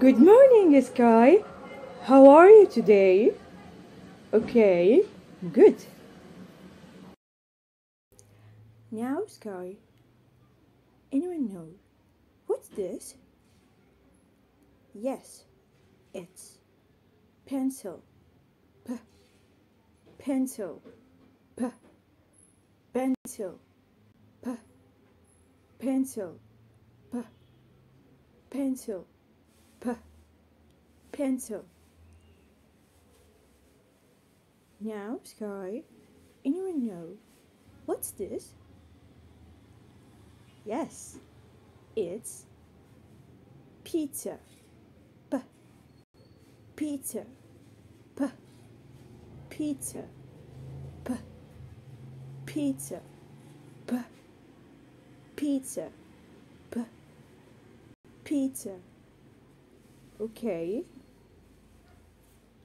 Good morning, Sky. How are you today? Okay, good. Now, Sky, anyone know what's this? Yes, it's pencil. P pencil. P pencil. P pencil. P pencil. P pencil. Now, Sky, anyone know what's this? Yes, it's pizza. P pizza. P pizza. P pizza. P pizza. P pizza. Okay.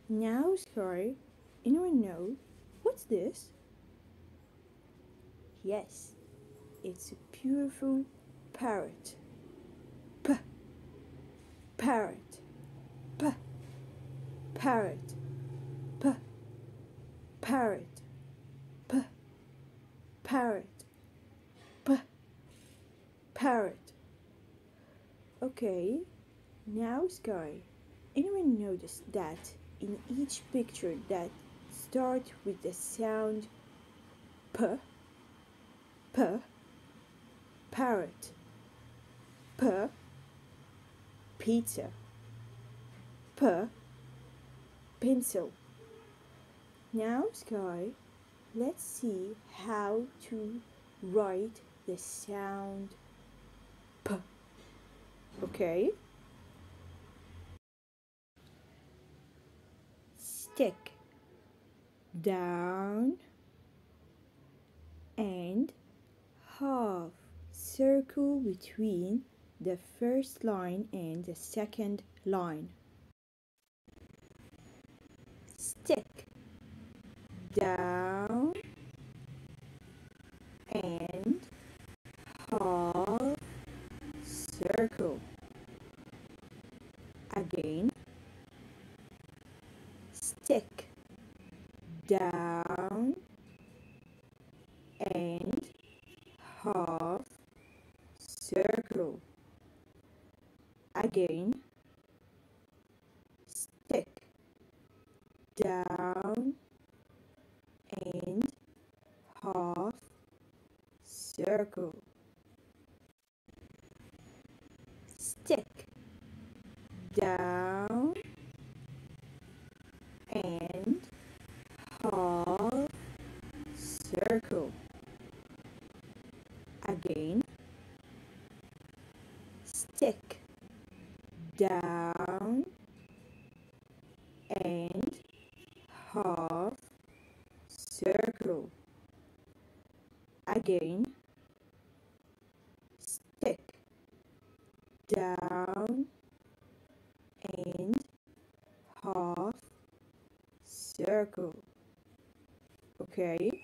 Now, Sky, anyone know what's this? Yes, it's a beautiful parrot. P parrot. P parrot. P parrot. P parrot. P parrot. Okay. Now, Sky, anyone notice that in each picture that start with the sound P, P, parrot, P, pizza, P, pencil. Now, Sky, let's see how to write the sound P. Okay? Stick down and half circle between the first line and the second line. Stick down and half circle. Again stick down and half circle. Again stick down and half circle. Stick down and half circle again stick down and half circle. Again stick down and half circle. Okay